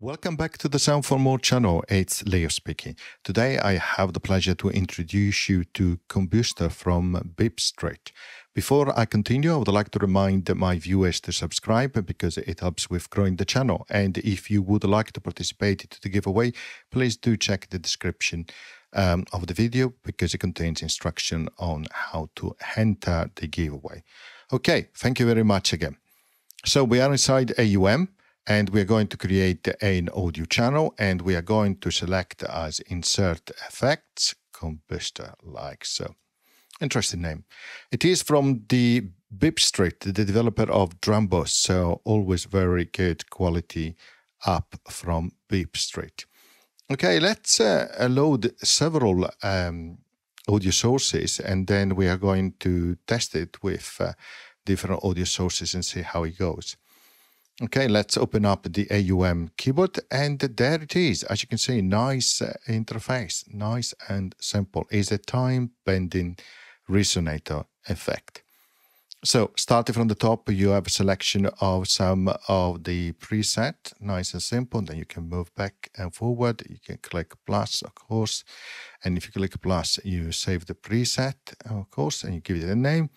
Welcome back to the Sound for More channel. It's Leo speaking. Today I have the pleasure to introduce you to Combustor from Beep Street. Before I continue, I would like to remind my viewers to subscribe because it helps with growing the channel. And if you would like to participate to the giveaway, please do check the description um, of the video because it contains instruction on how to enter the giveaway. Okay, thank you very much again. So we are inside AUM and we are going to create an audio channel and we are going to select as insert effects combustor like so. Interesting name. It is from the Beep Street the developer of Drumbus so always very good quality up from Beep Street. Okay let's uh, load several um, audio sources and then we are going to test it with uh, different audio sources and see how it goes Okay, let's open up the AUM keyboard and there it is. As you can see, nice uh, interface, nice and simple. Is a time bending resonator effect. So starting from the top, you have a selection of some of the preset, nice and simple. Then you can move back and forward. You can click plus, of course. And if you click plus, you save the preset, of course, and you give it a name.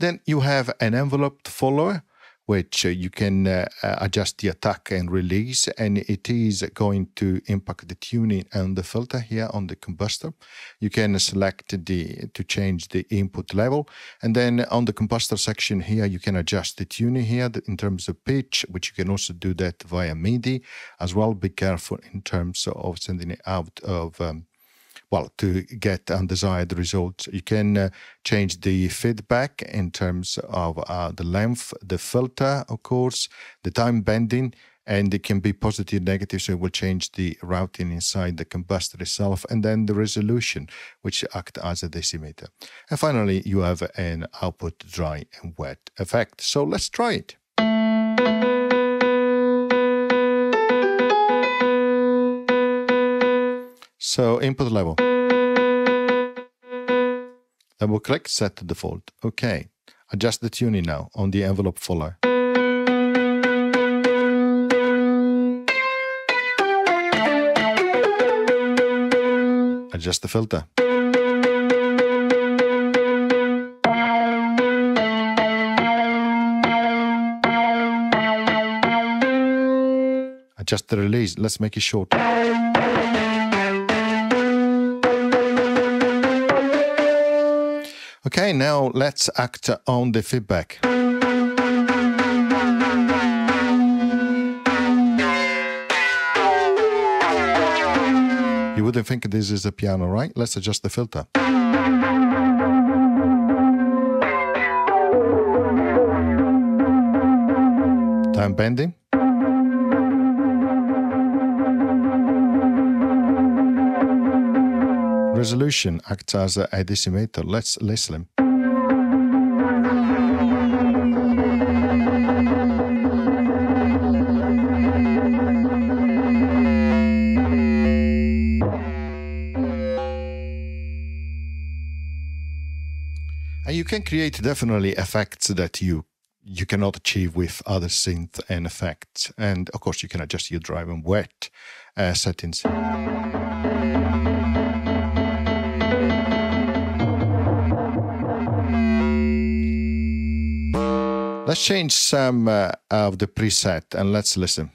Then you have an enveloped follower which uh, you can uh, uh, adjust the attack and release, and it is going to impact the tuning and the filter here on the combustor. You can select the to change the input level, and then on the combustor section here, you can adjust the tuning here in terms of pitch, which you can also do that via MIDI as well. Be careful in terms of sending it out of um, well, to get undesired results. You can uh, change the feedback in terms of uh, the length, the filter, of course, the time bending, and it can be positive, negative, so it will change the routing inside the combustor itself, and then the resolution, which act as a decimator. And finally, you have an output dry and wet effect. So let's try it. So input level. Double click, set to default. Okay. Adjust the tuning now on the envelope follower. Adjust the filter. Adjust the release. Let's make it short. Okay, now let's act on the feedback. You wouldn't think this is a piano, right? Let's adjust the filter. Time bending. Resolution acts as a decimator. Let's listen. And you can create definitely effects that you you cannot achieve with other synth and effects. And of course, you can adjust your dry and wet uh, settings. Let's change some uh, of the preset and let's listen.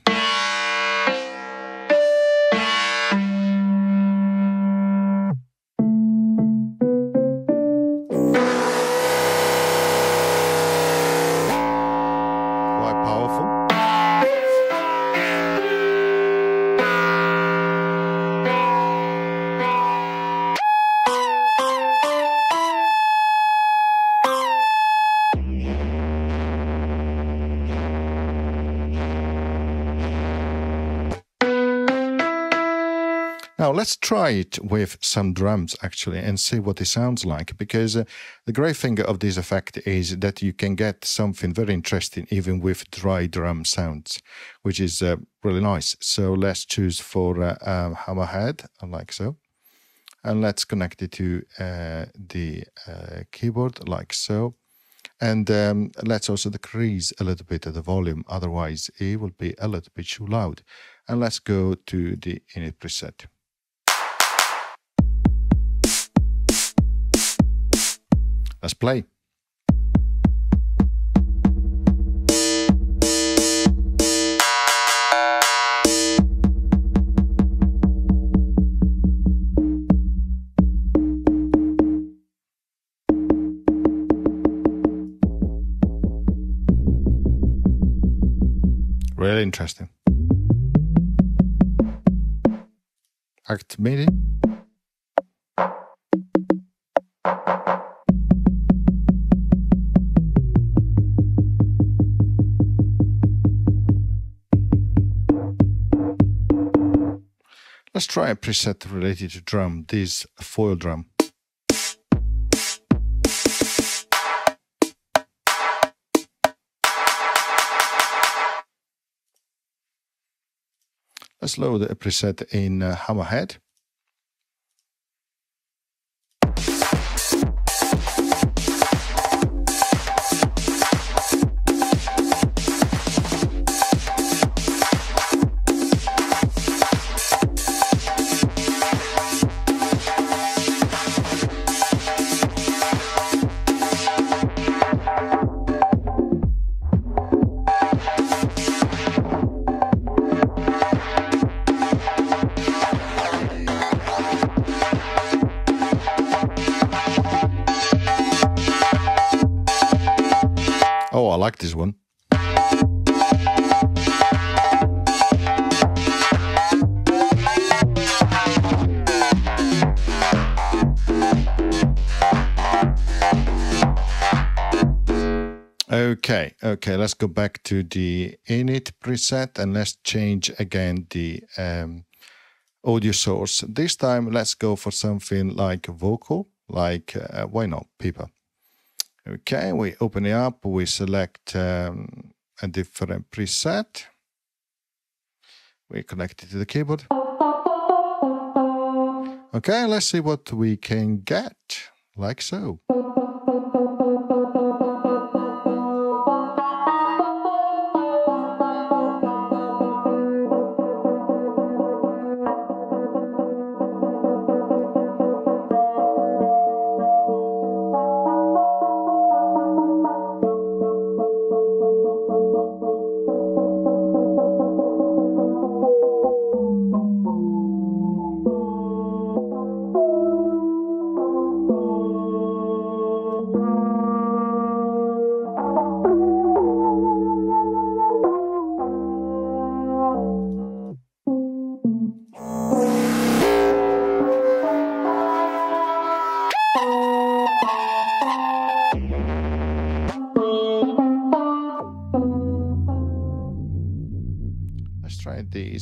Let's try it with some drums actually and see what it sounds like because uh, the great thing of this effect is that you can get something very interesting even with dry drum sounds, which is uh, really nice. So let's choose for uh, um, hammerhead like so. And let's connect it to uh, the uh, keyboard like so. And um, let's also decrease a little bit of the volume, otherwise it will be a little bit too loud. and let's go to the init preset. Let's play. Really interesting. Act MIDI. Let's try a preset related to drum, this foil drum. Let's load a preset in uh, Hammerhead. Like this one. Okay, okay, let's go back to the init preset and let's change again the um, audio source. This time, let's go for something like vocal, like, uh, why not, Pipa. Okay, we open it up, we select um, a different preset. We connect it to the keyboard. Okay, let's see what we can get, like so.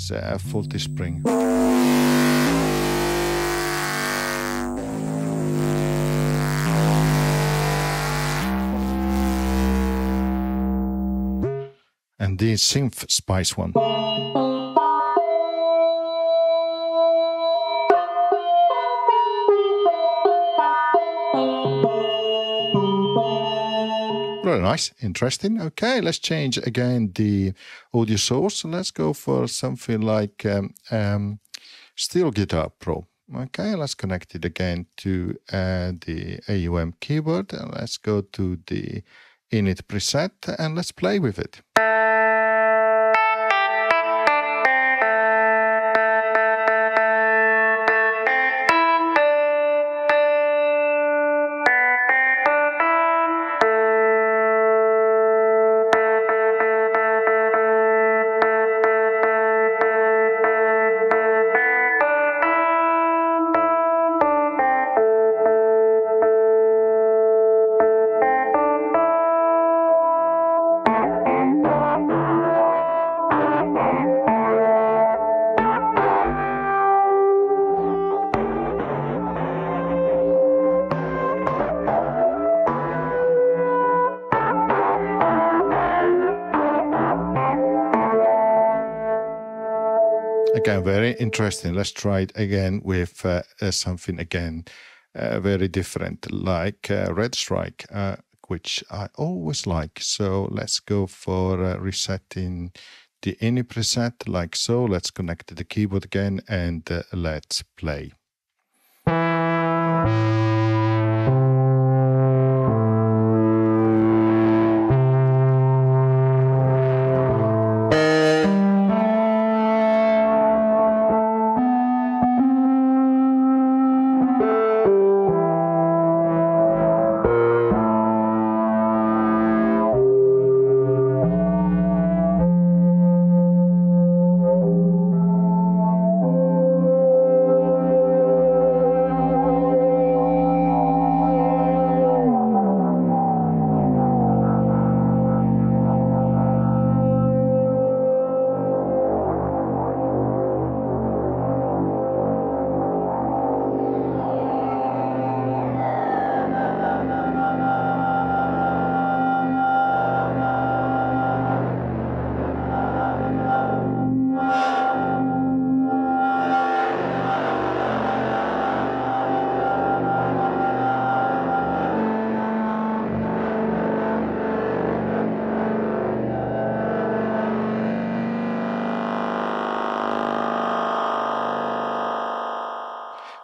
Try this uh, faulty spring. And the synth spice one. Nice, interesting. Okay, let's change again the audio source. Let's go for something like um, um, Steel Guitar Pro. Okay, let's connect it again to uh, the AUM keyboard. And let's go to the init preset and let's play with it. Very interesting. Let's try it again with uh, uh, something again uh, very different, like uh, Red Strike, which I always like. So let's go for resetting the init preset like so. Let's connect the keyboard again and let's play.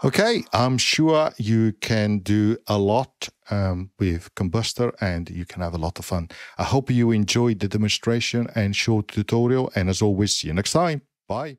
Okay, I'm sure you can do a lot um, with Combustor and you can have a lot of fun. I hope you enjoyed the demonstration and short tutorial. And as always, see you next time. Bye.